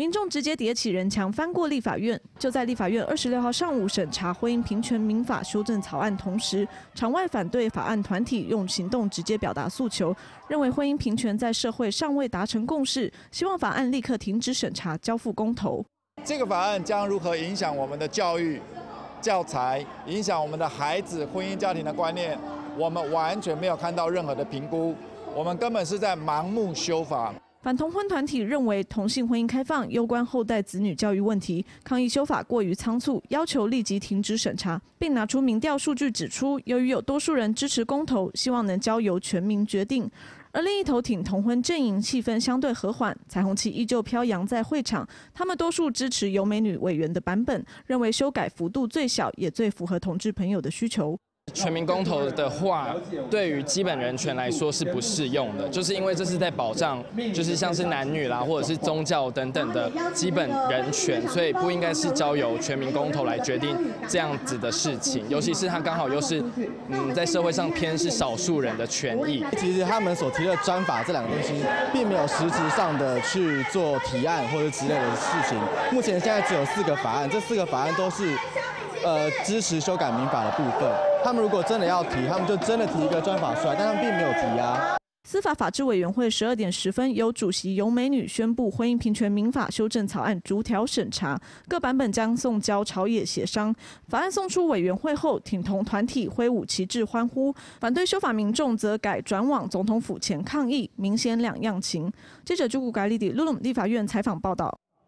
民众直接叠起人墙翻过立法院。就在立法院二十六号上午审查婚姻平权民法修正草案同时，场外反对法案团体用行动直接表达诉求，认为婚姻平权在社会尚未达成共识，希望法案立刻停止审查，交付公投。这个法案将如何影响我们的教育、教材，影响我们的孩子婚姻家庭的观念？我们完全没有看到任何的评估，我们根本是在盲目修法。反同婚团体认为同性婚姻开放攸关后代子女教育问题，抗议修法过于仓促，要求立即停止审查，并拿出民调数据指出，由于有多数人支持公投，希望能交由全民决定。而另一头挺同婚阵营气氛相对和缓，彩虹旗依旧飘扬在会场，他们多数支持由美女委员的版本，认为修改幅度最小，也最符合同志朋友的需求。全民公投的话，对于基本人权来说是不适用的，就是因为这是在保障，就是像是男女啦，或者是宗教等等的基本人权，所以不应该是交由全民公投来决定这样子的事情。尤其是他刚好又是，嗯，在社会上偏是少数人的权益。其实他们所提的专法这两个东西，并没有实质上的去做提案或者之类的事情。目前现在只有四个法案，这四个法案都是。呃，支持修改民法的部分，他们如果真的要提，他们就真的提一个专法出来，但他们并没有提啊。司法法制委员会十二点十分由主席尤美女宣布婚姻平权民法修正草案逐条审查，各版本将送交朝野协商。法案送出委员会后，挺同团体挥舞旗帜欢呼，反对修法民众则改转往总统府前抗议，明显两样情。记者朱古盖利迪路龙立法院采访报道。